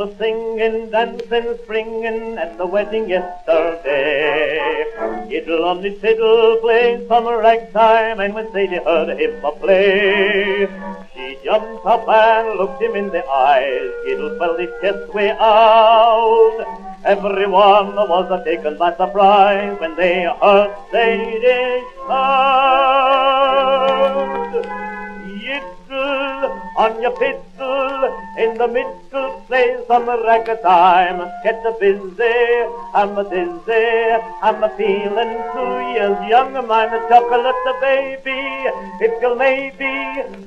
was singing, dancing, springing at the wedding yesterday. Yiddle only fiddle playing some ragtime, and when Sadie heard him a play, she jumped up and looked him in the eyes. Yiddle fell his chest way out. Everyone was taken by surprise when they heard Sadie shout. Yiddle on your fiddle, in the middle play some ragtime. Get busy, I'm a dizzy, I'm a feeling two years young, I'm a chocolate baby. If you'll maybe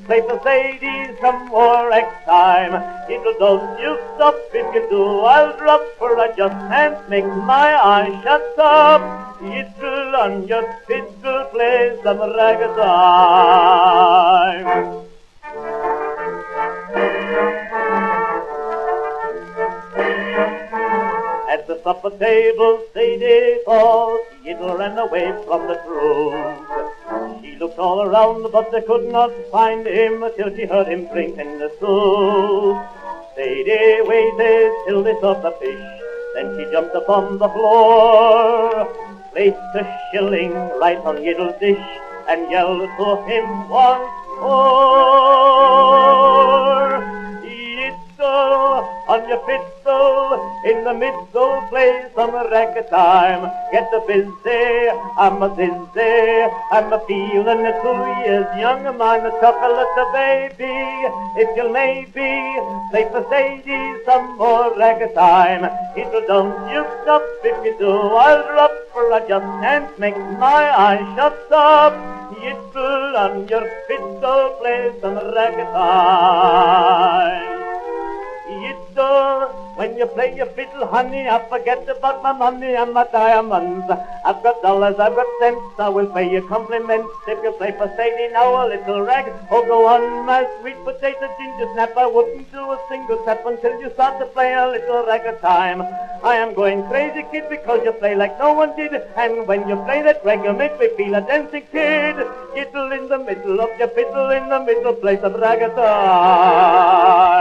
play for Sadie some more ragtime, Yiddle don't you stop. If you do, I'll drop, for I just can't make my eyes shut up. Yiddle on your fiddle, play some ragtime. At the supper table, Sadie thought Yiddle ran away from the troop. She looked all around, but they could not find him till she heard him drinking the soup. Sadie waited till they saw the fish, then she jumped upon the floor, placed a shilling right on Yiddle's dish, and yelled to him once more. On your fiddle, in the middle play some ragtime. Get a busy, I'm a dizzy, I'm a feeling two years young, I'm a chocolate baby. If you'll maybe play for Sadie some more ragtime, Yiddle don't you stop. If you do, I'll drop, for a just can't make my eyes shut up. Yiddle on your fiddle, play some ragtime. When you play your fiddle, honey, I forget about my money and my diamonds. I've got dollars, I've got cents, I will pay you compliments if you play for Sadie now, a little rag. Oh, go on, my sweet potato ginger snap, I wouldn't do a single step until you start to play a little rag a time. I am going crazy, kid, because you play like no one did, and when you play that rag, you make me feel a dancing kid. Yiddle in the middle of your fiddle, in the middle, place some rag a time.